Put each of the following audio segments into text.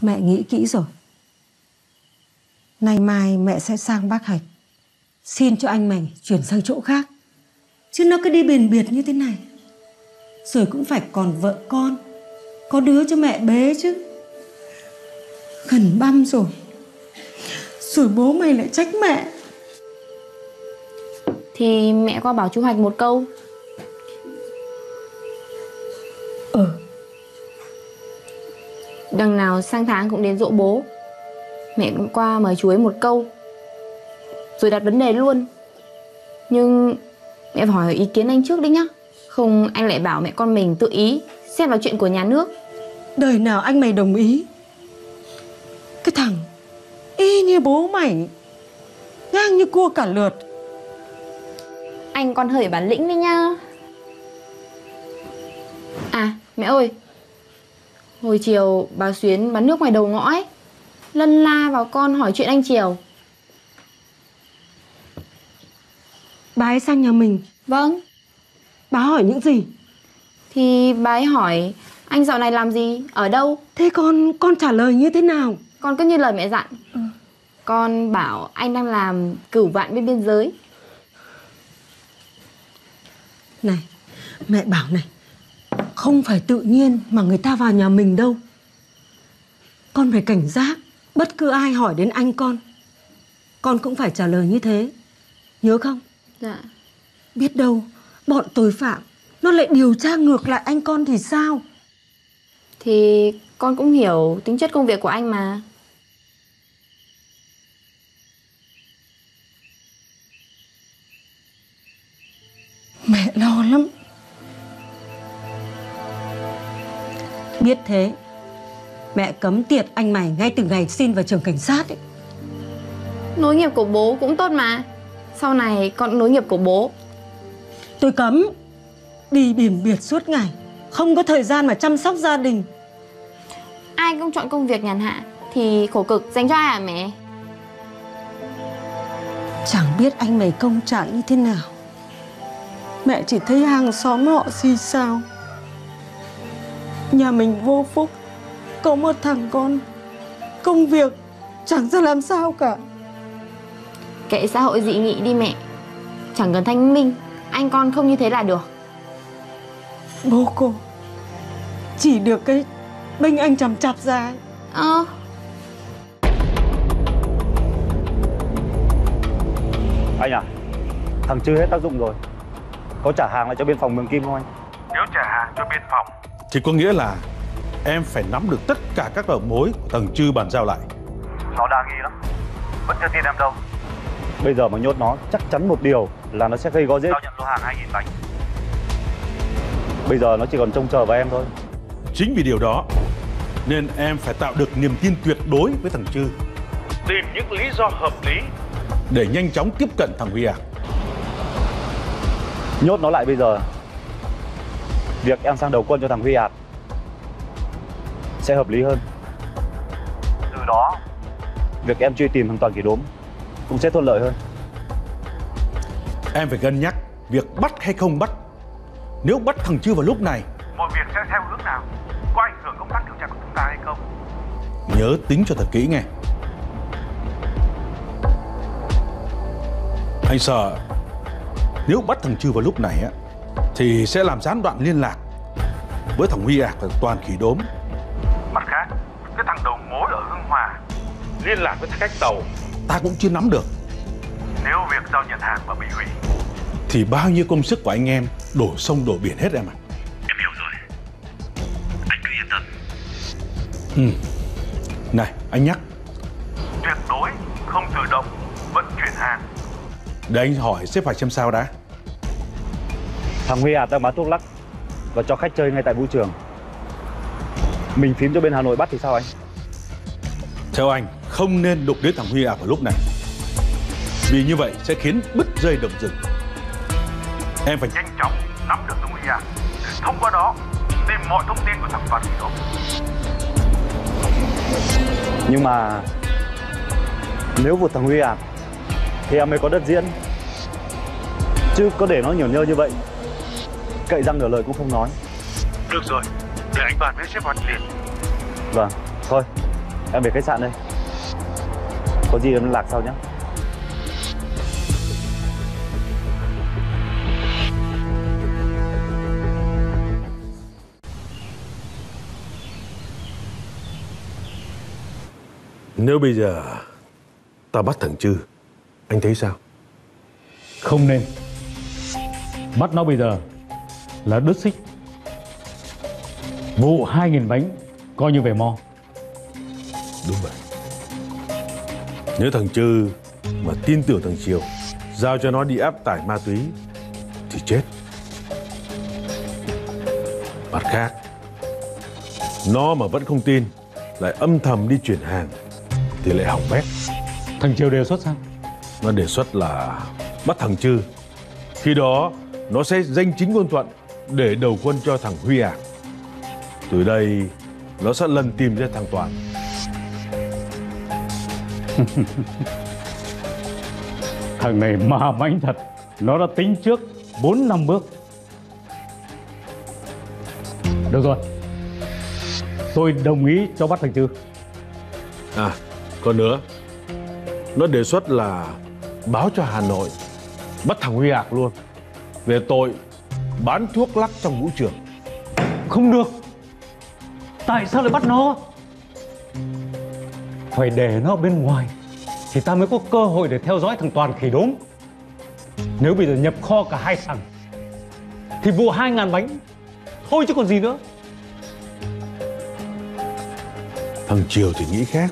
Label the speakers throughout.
Speaker 1: Mẹ nghĩ kỹ rồi. Nay mai mẹ sẽ sang bác Hạch. Xin cho anh mày chuyển sang chỗ khác. Chứ nó cứ đi bền biệt như thế này. Rồi cũng phải còn vợ con. Có đứa cho mẹ bế chứ. Gần băm rồi. Rồi bố mày lại trách mẹ.
Speaker 2: Thì mẹ qua bảo chú Hạch một câu Đằng nào sang tháng cũng đến dỗ bố. Mẹ cũng qua mời chú ấy một câu Rồi đặt vấn đề luôn. Nhưng mẹ phải hỏi ý kiến anh trước đi nhá. Không anh lại bảo mẹ con mình tự ý Xen vào chuyện của nhà nước.
Speaker 1: Đời nào anh mày đồng ý? Cái thằng Y như bố mày Ngang như cua cả lượt.
Speaker 2: Anh con hơi bản lĩnh đấy nhá. À mẹ ơi Hồi chiều bà Xuyến bán nước ngoài đầu ngõ ấy. Lân la vào con hỏi chuyện anh Triều.
Speaker 1: Bà ấy sang nhà mình.
Speaker 2: Vâng.
Speaker 1: Bà hỏi những gì?
Speaker 2: Thì bà ấy hỏi Anh dạo này làm gì? Ở đâu?
Speaker 1: Thế con con trả lời như thế nào?
Speaker 2: Con cứ như lời mẹ dặn. Con bảo anh đang làm cửu vạn bên biên giới.
Speaker 1: Này Mẹ bảo này Không phải tự nhiên mà người ta vào nhà mình đâu. Con phải cảnh giác Bất cứ ai hỏi đến anh con Con cũng phải trả lời như thế. Nhớ không?
Speaker 2: Dạ.
Speaker 1: Biết đâu Bọn tội phạm Nó lại điều tra ngược lại anh con thì sao?
Speaker 2: Thì con cũng hiểu tính chất công việc của anh mà.
Speaker 1: Mẹ lo lắm Biết thế. Mẹ cấm tiệt anh mày ngay từ ngày xin vào trường cảnh sát ấy.
Speaker 2: Nối nghiệp của bố cũng tốt mà. Sau này con nối nghiệp của bố.
Speaker 1: Tôi cấm. Đi bìm biệt suốt ngày. Không có thời gian mà chăm sóc gia đình.
Speaker 2: Ai cũng chọn công việc nhàn hạ Thì khổ cực dành cho ai à mẹ?
Speaker 1: Chẳng biết anh mày công trạng như thế nào. Mẹ chỉ thấy hàng xóm họ xì xào Nhà mình vô phúc. Có một thằng con. Công việc chẳng ra làm sao cả.
Speaker 2: Kệ xã hội dị nghị đi mẹ. Chẳng cần thanh minh. Anh con không như thế là được.
Speaker 1: Bố cô Chỉ được cái bênh anh chằm chặp ra ấy.
Speaker 2: Ơ
Speaker 3: Anh à, thằng Trư hết tác dụng rồi. Có trả hàng lại cho biên phòng Mường Kim không anh?
Speaker 4: Nếu trả hàng cho biên phòng
Speaker 5: Thì có nghĩa là em phải nắm được tất cả các đầu mối của thằng Chư bàn giao lại.
Speaker 4: Nó đa nghi lắm Vẫn chưa tin em đâu
Speaker 3: Bây giờ mà nhốt nó, chắc chắn một điều là nó sẽ gây go dễ.
Speaker 4: Tao nhận lô hàng 2.000 bánh
Speaker 3: Bây giờ nó chỉ còn trông chờ vào em thôi.
Speaker 5: Chính vì điều đó nên em phải tạo được niềm tin tuyệt đối với thằng Chư
Speaker 4: Tìm những lý do hợp lý
Speaker 5: để nhanh chóng tiếp cận thằng Huy Ạc.
Speaker 3: Nhốt nó lại bây giờ. Việc em sang đầu quân cho thằng Huy Ạt sẽ hợp lý hơn.
Speaker 4: Từ đó
Speaker 3: Việc em truy tìm thằng Toàn Kỳ Đốm cũng sẽ thuận lợi hơn.
Speaker 5: Em phải cân nhắc việc bắt hay không bắt. Nếu bắt thằng Chư vào lúc này,
Speaker 4: mọi việc sẽ theo hướng nào Có ảnh hưởng công tác điều tra của chúng ta hay không
Speaker 5: nhớ tính cho thật kỹ nghe. Anh sợ nếu bắt thằng Chư vào lúc này á thì sẽ làm gián đoạn liên lạc với thằng Huy Ạc và Toàn Khỉ Đốm.
Speaker 4: Mặt khác Cái thằng đầu mối ở Hưng Hòa Liên lạc với khách tàu.
Speaker 5: Ta cũng chưa nắm được.
Speaker 4: Nếu việc giao nhận hàng mà bị hủy
Speaker 5: thì bao nhiêu công sức của anh em đổ sông đổ biển hết em ạ.
Speaker 4: Em hiểu rồi. Anh cứ yên tâm.
Speaker 5: Này, anh nhắc,
Speaker 4: Tuyệt đối không tự động vận chuyển hàng.
Speaker 5: Để anh hỏi xếp hoạch xem sao đã.
Speaker 3: Thằng Huy Ạt đang bán thuốc lắc và cho khách chơi ngay tại vũ trường. Mình phím cho bên Hà Nội bắt thì sao anh?
Speaker 5: Theo anh, không nên đụng đến thằng Huy Ạc vào lúc này. Vì như vậy sẽ khiến bứt dây động rừng. Em phải
Speaker 4: Nhanh chóng nắm được tung huy Để thông qua đó Tìm mọi thông tin của thằng Kỳ Đốm
Speaker 3: Nhưng mà nếu vụt thằng Huy Ạt thì em mới có đất diễn. Chứ có để nó nhiều nhơ như vậy cậy răng nửa lời cũng không nói.
Speaker 4: Được rồi Để anh bàn với sếp Hoàn liền
Speaker 3: Vâng, thôi, Em về khách sạn đây. Có gì em liên lạc sau nhé.
Speaker 5: Nếu bây giờ ta bắt thằng Trư, anh thấy sao?
Speaker 6: Không nên. Bắt nó bây giờ là đứt xích Vụ 2.000 bánh coi như về mo
Speaker 5: Đúng vậy. Nếu thằng Trư mà tin tưởng thằng Triều, giao cho nó đi áp tải ma túy, thì chết. Mặt khác, nó mà vẫn không tin, lại âm thầm đi chuyển hàng, thì lại hỏng bét.
Speaker 6: Thằng Triều đề xuất sao
Speaker 5: Nó đề xuất là bắt thằng Trư. Khi đó, nó sẽ danh chính ngôn thuận để đầu quân cho thằng Huy Ạc. Từ đây, nó sẽ lần tìm ra thằng Toàn.
Speaker 6: Thằng này ma mãnh thật. Nó đã tính trước 4 năm bước. Được rồi. Tôi đồng ý cho bắt thằng Trư
Speaker 5: À, còn nữa, nó đề xuất là báo cho Hà Nội bắt thằng Huy Ạc luôn. Về tội bán thuốc lắc trong vũ trường.
Speaker 6: Không được Tại sao lại bắt nó Phải để nó bên ngoài Thì ta mới có cơ hội để theo dõi thằng Toàn khỉ đốm Nếu bây giờ nhập kho cả hai thằng Thì vụ 2.000 bánh Thôi chứ còn gì nữa
Speaker 5: Thằng Triều thì nghĩ khác.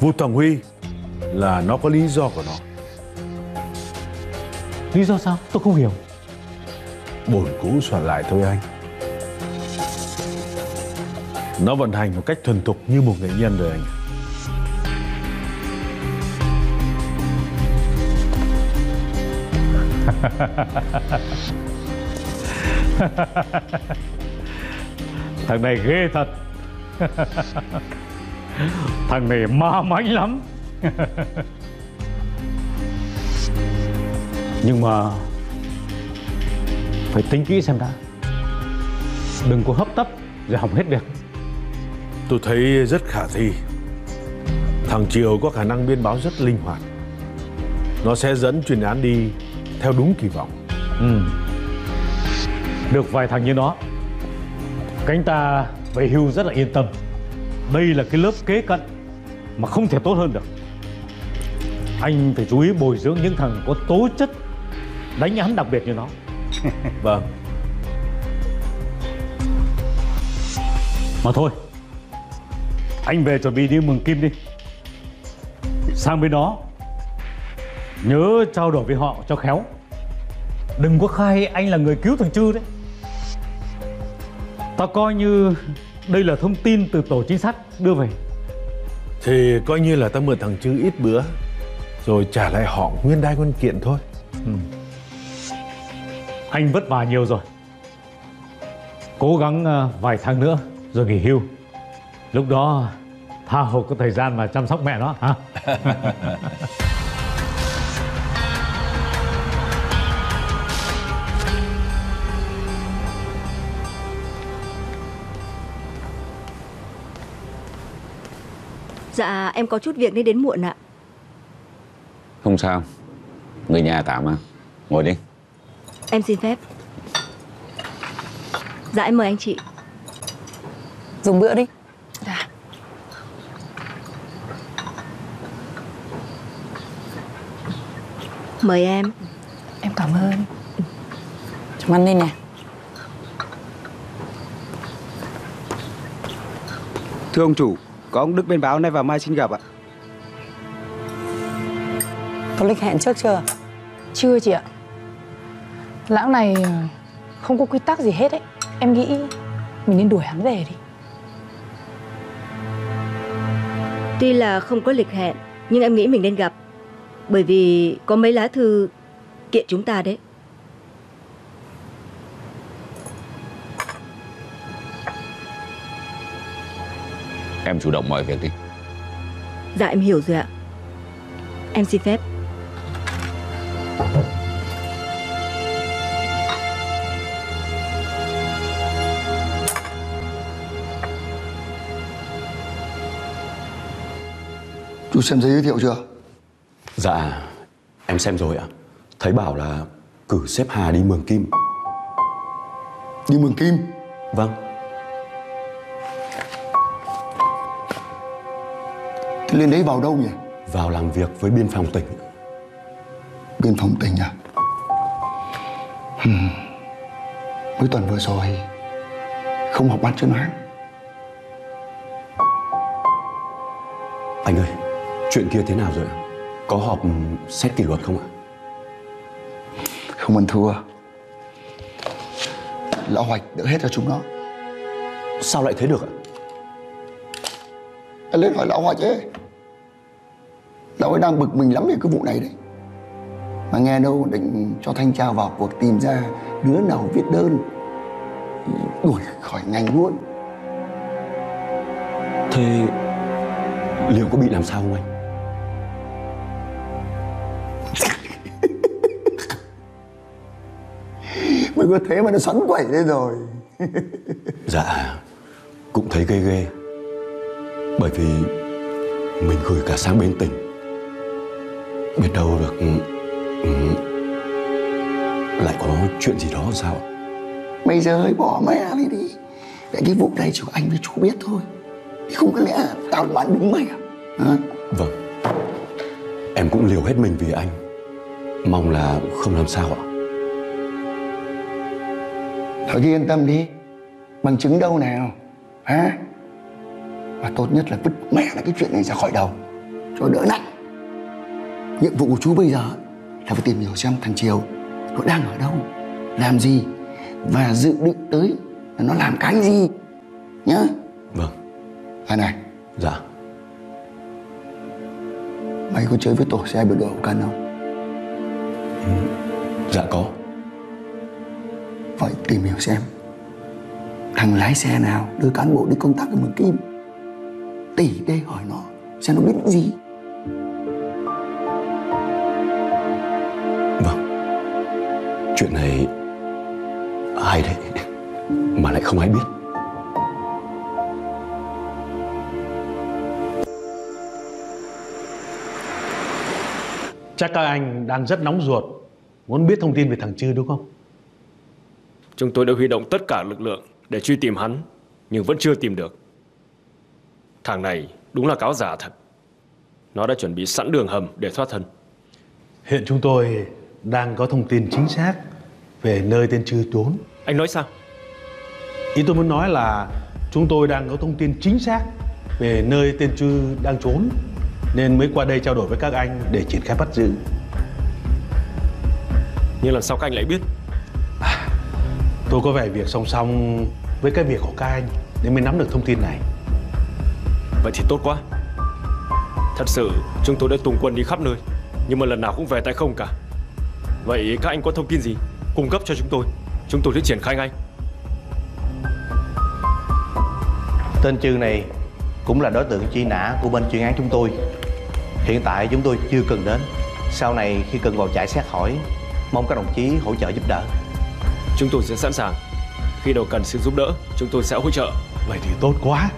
Speaker 5: Vụ thằng Huy là nó có lý do của nó.
Speaker 6: Lý do sao tôi không hiểu
Speaker 5: Bổn cũ soạn lại thôi anh. Nó vận hành một cách thuần thục như một nghệ nhân rồi anh.
Speaker 6: Thằng này ghê thật Thằng này ma mãnh lắm Nhưng mà Phải tính kỹ xem đã Đừng có hấp tấp Rồi hỏng hết việc
Speaker 5: Tôi thấy rất khả thi. Thằng Triều có khả năng biên báo rất linh hoạt. Nó sẽ dẫn chuyên án đi theo đúng kỳ vọng.
Speaker 6: ừ. Được vài thằng như nó Cánh ta về hưu rất là yên tâm Đây là cái lớp kế cận Mà không thể tốt hơn được Anh phải chú ý bồi dưỡng những thằng có tố chất Đánh án đặc biệt như nó.
Speaker 5: Vâng.
Speaker 6: Mà thôi Anh về chuẩn bị đi mừng kim đi. Sang bên đó Nhớ trao đổi với họ cho khéo. Đừng có khai anh là người cứu thằng Trư đấy. Tao coi như đây là thông tin từ tổ trinh sát đưa về.
Speaker 5: Thì coi như là ta mượn thằng Trư ít bữa Rồi trả lại họ nguyên đai nguyên kiện thôi
Speaker 6: Anh vất vả nhiều rồi. Cố gắng ờ, vài tháng nữa rồi nghỉ hưu. Lúc đó tha hồ có thời gian mà chăm sóc mẹ nó hả?
Speaker 7: Dạ em có chút việc nên đến muộn ạ.
Speaker 8: Không sao. Người nhà tạm mà. Ngồi đi
Speaker 7: Em xin phép. Dạ em mời anh chị.
Speaker 9: Dùng bữa đi.
Speaker 7: Dạ. Mời em.
Speaker 9: Em cảm ơn. Chúng ăn đi nè.
Speaker 10: Thưa ông chủ, có ông Đức bên báo nay vào mai xin gặp ạ.
Speaker 9: Có lịch hẹn trước chưa?
Speaker 11: Chưa chị ạ Lão này ờ, không có quy tắc gì hết ấy. Em nghĩ mình nên đuổi hắn về đi.
Speaker 7: Tuy là không có lịch hẹn Nhưng em nghĩ mình nên gặp. Bởi vì có mấy lá thư kiện chúng ta đấy.
Speaker 8: Em chủ động mọi việc đi.
Speaker 7: Dạ em hiểu rồi ạ. Em xin phép
Speaker 12: Chú xem giấy giới thiệu chưa?
Speaker 13: Dạ, em xem rồi ạ. Thấy bảo là cử xếp Hà đi Mường Kim.
Speaker 12: Đi Mường Kim?
Speaker 13: Vâng.
Speaker 12: Thế lên đấy vào đâu nhỉ?
Speaker 13: Vào làm việc với biên phòng tỉnh.
Speaker 12: Biên phòng tỉnh à? Hmm. Cuối tuần vừa rồi Không học ban chuyên án
Speaker 13: Anh ơi, chuyện kia thế nào rồi ạ? Có họp xét kỷ luật không ạ?
Speaker 12: Không ăn thua Lão Hoạch đỡ hết cho chúng nó
Speaker 13: Sao lại thế được ạ?
Speaker 12: Anh lên hỏi Lão Hoạch ấy Lão ấy đang bực mình lắm về cái vụ này đấy Mà nghe đâu định cho thanh tra vào cuộc tìm ra Đứa nào viết đơn Đuổi khỏi ngành luôn
Speaker 13: Thế liệu có bị làm sao không anh?
Speaker 12: Mới có thế mà nó xoắn quẩy lên rồi
Speaker 13: Dạ, cũng thấy ghê ghê. Bởi vì mình gửi cả sang bên tỉnh. Biết đâu được ừ, lại có chuyện gì đó sao?
Speaker 12: Bây giờ hãy bỏ mẹ đi đi Để cái vụ này chỉ có anh với chú biết thôi không có lẽ tao bán đứng mày à?
Speaker 13: Vâng. Em cũng liều hết mình vì anh. Mong là không làm sao ạ.
Speaker 12: Thôi thì yên tâm đi. Bằng chứng đâu nào? Hả? Và tốt nhất là vứt mẹ là cái chuyện này ra khỏi đầu Cho đỡ nặng. Nhiệm vụ của chú bây giờ Là phải tìm hiểu xem thằng Triều Nó đang ở đâu Làm gì Và dự định tới là nó làm cái gì. Nhá.
Speaker 13: Vâng.
Speaker 12: Này này.
Speaker 13: Dạ.
Speaker 12: Mày có chơi với tổ xe đội hậu cần không?
Speaker 13: Dạ có
Speaker 12: Phải tìm hiểu xem. Thằng lái xe nào đưa cán bộ đi công tác ở Mường Kim Tỉ đây hỏi nó Xem nó biết gì.
Speaker 13: Chuyện này Hay đấy Mà lại không ai biết.
Speaker 5: Chắc các anh đang rất nóng ruột Muốn biết thông tin về thằng Chư đúng không?
Speaker 14: Chúng tôi đã huy động tất cả lực lượng để truy tìm hắn, nhưng vẫn chưa tìm được. Thằng này đúng là cáo giả thật. Nó đã chuẩn bị sẵn đường hầm để thoát thân.
Speaker 5: Hiện chúng tôi đang có thông tin chính xác về nơi tên Chư trốn.
Speaker 14: Anh nói sao?
Speaker 5: Ý tôi muốn nói là chúng tôi đang có thông tin chính xác về nơi tên Chư đang trốn nên mới qua đây trao đổi với các anh để triển khai bắt giữ.
Speaker 14: Nhưng làm sao các anh lại biết?
Speaker 5: Tôi có vài việc song song với cái việc của các anh nên mới nắm được thông tin này.
Speaker 14: Vậy thì tốt quá. Thật sự chúng tôi đã tung quân đi khắp nơi, nhưng mà lần nào cũng về tay không cả. Vậy các anh có thông tin gì? Cung cấp cho chúng tôi. Chúng tôi sẽ triển khai ngay.
Speaker 15: Tên Trư này cũng là đối tượng truy nã của bên chuyên án chúng tôi. Hiện tại chúng tôi chưa cần đến. Sau này khi cần vào trại xét hỏi, mong các đồng chí hỗ trợ giúp đỡ.
Speaker 14: Chúng tôi sẽ sẵn sàng. Khi nào cần sự giúp đỡ, chúng tôi sẽ hỗ trợ.
Speaker 5: Vậy thì tốt quá.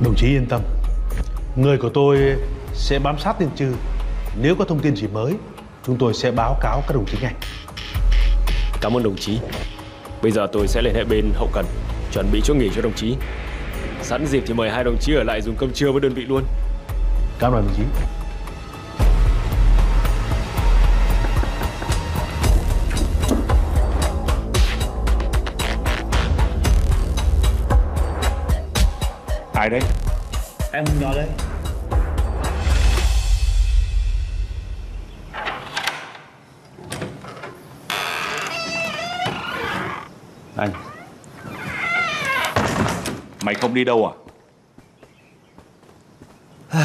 Speaker 5: Đồng chí yên tâm Người của tôi sẽ bám sát tên Trư Nếu có thông tin gì mới Chúng tôi sẽ báo cáo các đồng chí ngay
Speaker 14: Cảm ơn đồng chí. Bây giờ tôi sẽ liên hệ bên hậu cần, chuẩn bị chỗ nghỉ cho đồng chí. Sẵn dịp thì mời hai đồng chí ở lại dùng cơm trưa với đơn vị luôn.
Speaker 5: Cảm ơn đồng chí.
Speaker 16: Ai đấy?
Speaker 15: Em nhỏ đấy.
Speaker 16: Mày không đi đâu à?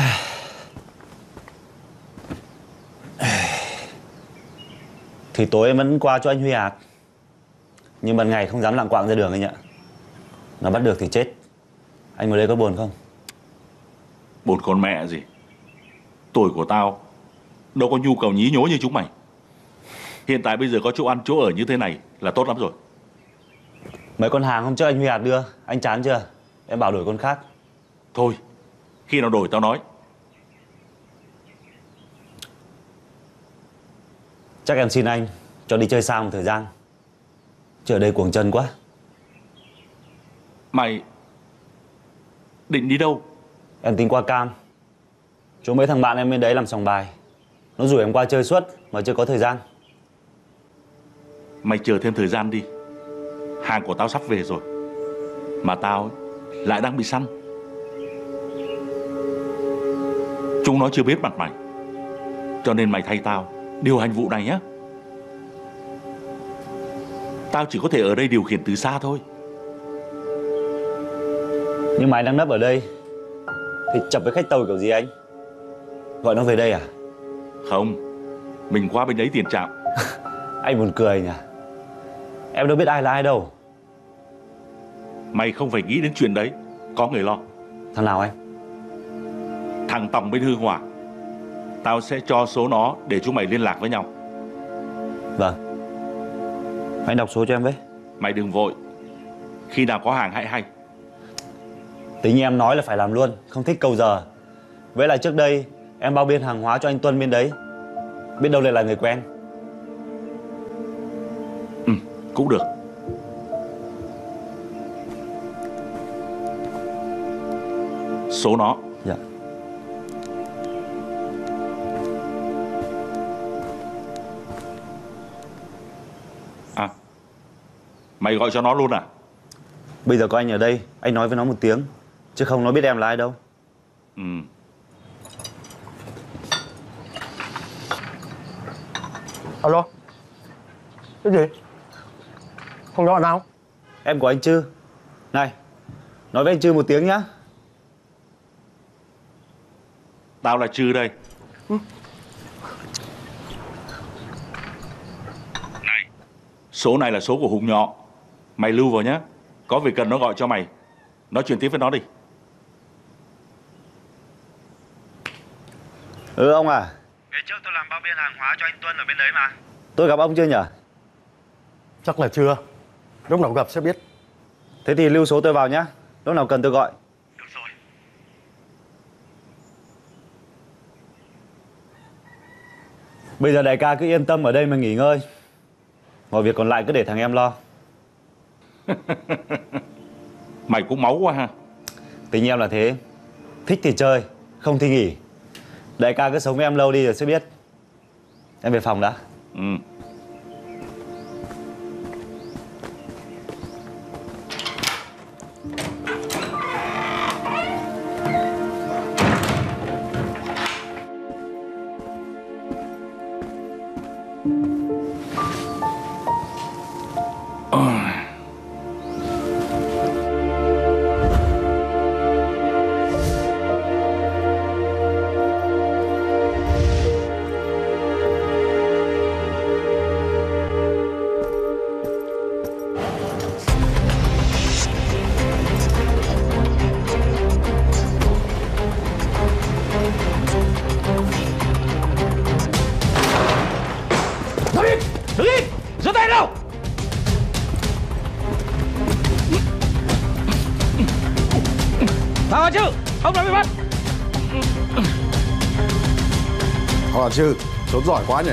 Speaker 3: Thì tối em vẫn qua cho anh Huy Hạc Nhưng ban ngày không dám lạng quạng ra đường anh ạ Nó bắt được thì chết Anh vào đây có buồn không?
Speaker 16: Bột con mẹ gì Tuổi của tao Đâu có nhu cầu nhí nhố như chúng mày
Speaker 17: Hiện tại bây giờ có chỗ ăn chỗ ở như thế này là tốt lắm rồi.
Speaker 3: Mấy con hàng hôm trước anh Huy Hạt đưa, anh chán chưa? Em bảo đổi con khác.
Speaker 17: Thôi, khi nào đổi tao nói.
Speaker 3: Chắc em xin anh cho đi chơi xa một thời gian. Chứ ở đây cuồng chân quá.
Speaker 17: Mày định đi đâu?
Speaker 3: Em tính qua Cam. Chỗ mấy thằng bạn em bên đấy làm sòng bài. Nó rủ em qua chơi suốt mà chưa có thời gian.
Speaker 17: Mày chờ thêm thời gian đi. Hàng của tao sắp về rồi. Mà tao ấy, lại đang bị săn. Chúng nó chưa biết mặt mày. Cho nên mày thay tao điều hành vụ này nhé. Tao chỉ có thể ở đây điều khiển từ xa thôi.
Speaker 3: Nhưng mà anh đang nấp ở đây Thì chập với khách tàu kiểu gì anh Gọi nó về đây à
Speaker 17: Không Mình qua bên đấy tiền trạm
Speaker 3: Anh buồn cười nhỉ Em đâu biết ai là ai đâu
Speaker 17: Mày không phải nghĩ đến chuyện đấy. Có người lo.
Speaker 3: Thằng nào anh?
Speaker 17: Thằng Tòng bên Hương Hòa. Tao sẽ cho số nó để chúng mày liên lạc với nhau.
Speaker 3: Vâng. Anh đọc số cho em với.
Speaker 17: Mày đừng vội. Khi nào có hàng hãy hay.
Speaker 3: Tính như em nói là phải làm luôn Không thích cầu giờ. Với lại trước đây em bao biên hàng hóa cho anh Tuân bên đấy. Biết đâu lại là người quen.
Speaker 17: Ừ cũng được Số nó.
Speaker 3: Dạ.
Speaker 17: À Mày gọi cho nó luôn à?
Speaker 3: Bây giờ có anh ở đây Anh nói với nó một tiếng Chứ không nó biết em là ai đâu.
Speaker 17: Ừ.
Speaker 18: Alo? Cái gì? Không rõ nào?
Speaker 3: Em của anh Trư Này Nói với anh Trư một tiếng nhá
Speaker 17: Tao là Trư đây. Này. Số này là số của Hùng Nhọ. Mày lưu vào nhé Có việc cần nó gọi cho mày. Nói chuyện tiếp với nó đi.
Speaker 3: Ừ ông à.
Speaker 18: Ngày trước tôi làm bao biên hàng hóa cho anh Tuân ở bên đấy mà.
Speaker 3: Tôi gặp ông chưa nhỉ?
Speaker 18: Chắc là chưa. Lúc nào gặp sẽ biết.
Speaker 3: Thế thì lưu số tôi vào nhá. Lúc nào cần tôi gọi Bây giờ đại ca cứ yên tâm ở đây mà nghỉ ngơi. Mọi việc còn lại cứ để thằng em lo.
Speaker 17: Mày cũng máu quá ha.
Speaker 3: Tình em là thế. Thích thì chơi Không thì nghỉ. Đại ca cứ sống với em lâu đi rồi sẽ biết. Em về phòng đã.
Speaker 17: Ừ
Speaker 19: Chứ! Ông đã bị bắt!
Speaker 10: Họ chứ, trốn giỏi quá nhỉ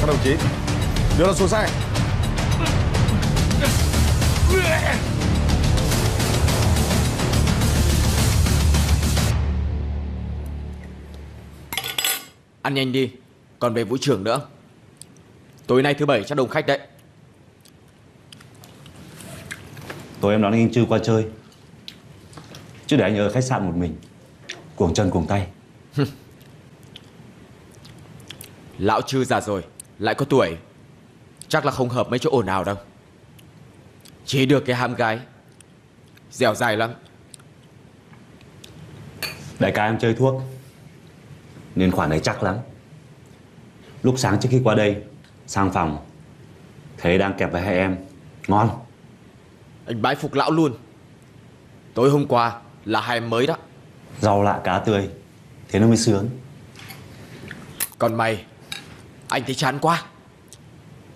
Speaker 10: Các đồng chí, đưa nó xuống xe
Speaker 20: Ăn nhanh đi, còn về vũ trường nữa. Tối nay thứ bảy chắc đông khách đấy.
Speaker 3: Tối em đón anh Trư qua chơi Chứ để anh ở khách sạn một mình Cuồng chân cuồng tay
Speaker 20: Lão chư già rồi, lại có tuổi. Chắc là không hợp mấy chỗ ồn ào đâu. Chỉ được cái ham gái. Dẻo dài lắm.
Speaker 3: Đại ca em chơi thuốc Nên khoản này chắc lắm Lúc sáng trước khi qua đây Sang phòng Thấy đang kẹp với hai em Ngon
Speaker 20: Anh bái phục lão luôn. Tối hôm qua là hai em mới đó.
Speaker 3: Rau lạ cá tươi Thế nó mới sướng.
Speaker 20: Còn mày Anh thấy chán quá.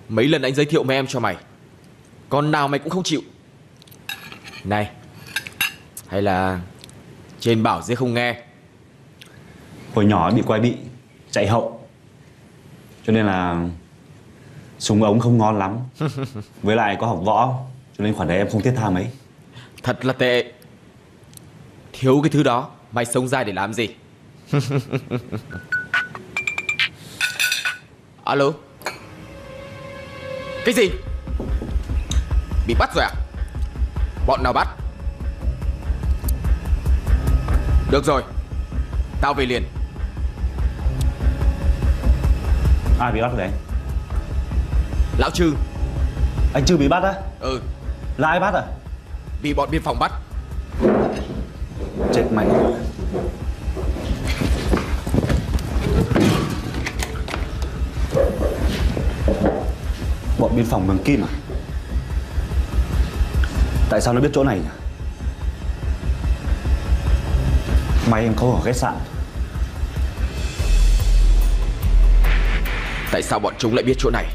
Speaker 20: Mấy lần anh giới thiệu mấy em cho mày Con nào mày cũng không chịu. Này Hay là Trên bảo dưới không nghe.
Speaker 3: Hồi nhỏ bị quái bị Chạy hậu. Cho nên là Súng ống không ngon lắm. Với lại có học võ Cho nên khoản đấy em không thiết tha mấy.
Speaker 20: Thật là tệ. Thiếu cái thứ đó Mày sống ra để làm gì? Alo? Cái gì? Bị bắt rồi à? Bọn nào bắt? Được rồi. Tao về liền.
Speaker 3: Ai bị bắt rồi anh?
Speaker 20: Lão Trư.
Speaker 3: Anh Trư bị bắt á?
Speaker 20: Ừ
Speaker 3: Là ai bắt à?
Speaker 20: Bị bọn biên phòng bắt
Speaker 3: Chết mày Bọn biên phòng Mường Kim à? Tại sao nó biết chỗ này nhỉ? May em không ở khách sạn
Speaker 20: Tại sao bọn chúng lại biết chỗ này